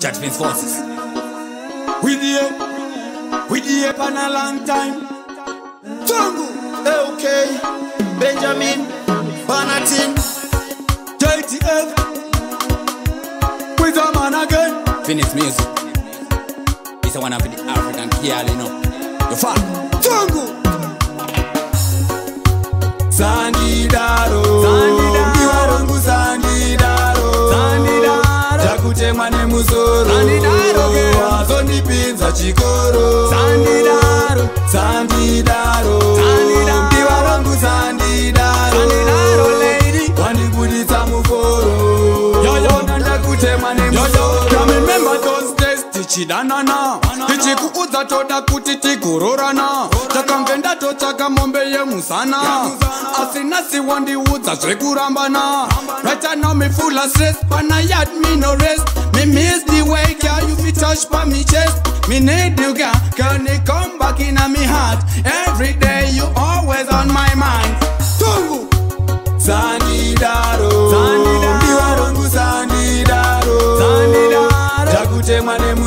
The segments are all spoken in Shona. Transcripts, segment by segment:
Judgment forces. We there, we there for a long time. Tango, OK, Benjamin, Banatin, Dirty F. With man again. Finish music. It's a one of the African Kiali, no. The fun. Tango. Sandy. ndatemwa nemusorowazondipinza chikoro ichidanana ichiku dza toda kuti tigororana takange ndatotsvaka mombe yemuzana asina siwandiudza zvekurambana ratanomifulasres pana yad minores mimisdiwaka yufitosh pamiches minidiga kanikombakina mihat everyday you always on my mind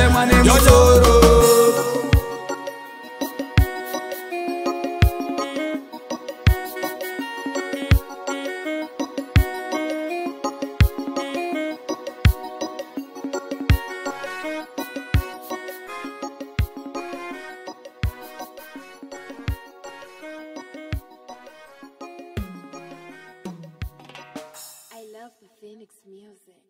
I love the Phoenix music.